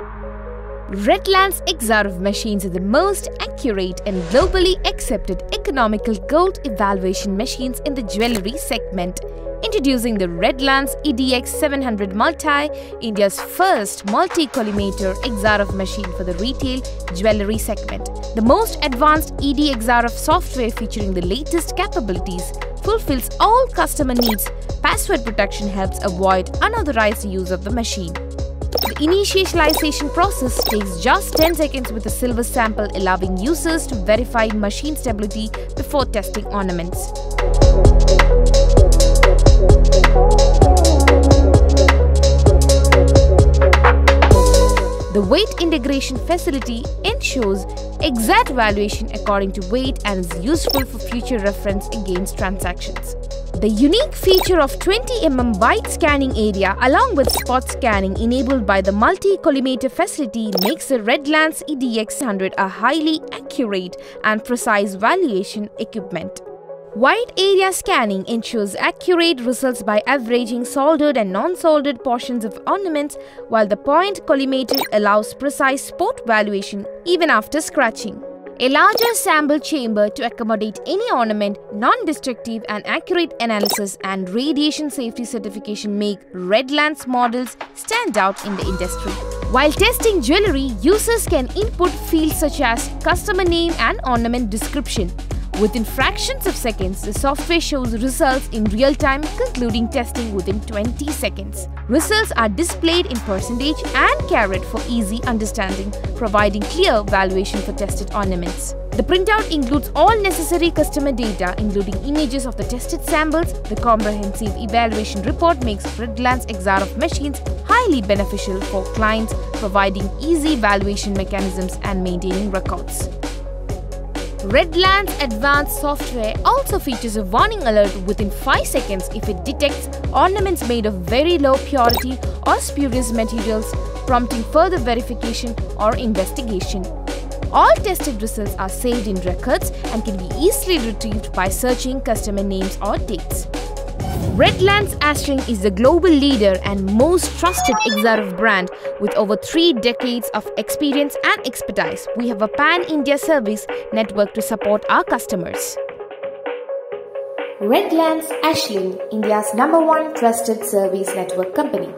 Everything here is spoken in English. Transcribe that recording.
Redlands XRF machines are the most accurate and globally accepted economical gold evaluation machines in the jewellery segment. Introducing the Redlands EDX 700 Multi, India's first multi-collimator XRF machine for the retail jewellery segment. The most advanced ED XRF software featuring the latest capabilities fulfills all customer needs. Password protection helps avoid unauthorized use of the machine. Initialization process takes just 10 seconds with a silver sample allowing users to verify machine stability before testing ornaments. The weight integration facility ensures exact valuation according to weight and is useful for future reference against transactions. The unique feature of 20mm wide scanning area along with spot scanning enabled by the multi-collimator facility makes the Redlands EDX 700 a highly accurate and precise valuation equipment. Wide area scanning ensures accurate results by averaging soldered and non-soldered portions of ornaments while the point collimator allows precise spot valuation even after scratching. A larger sample chamber to accommodate any ornament, non-destructive and accurate analysis and radiation safety certification make Redlands models stand out in the industry. While testing jewellery, users can input fields such as customer name and ornament description. Within fractions of seconds, the software shows results in real time, concluding testing within 20 seconds. Results are displayed in percentage and carat for easy understanding, providing clear valuation for tested ornaments. The printout includes all necessary customer data, including images of the tested samples. The comprehensive evaluation report makes Redlands XRF machines highly beneficial for clients, providing easy valuation mechanisms and maintaining records. Redlands advanced software also features a warning alert within 5 seconds if it detects ornaments made of very low purity or spurious materials, prompting further verification or investigation. All tested results are saved in records and can be easily retrieved by searching customer names or dates. Redlands Ashlyn is the global leader and most trusted XRF brand with over three decades of experience and expertise. We have a pan-India service network to support our customers. Redlands Ashlyn, India's number one trusted service network company.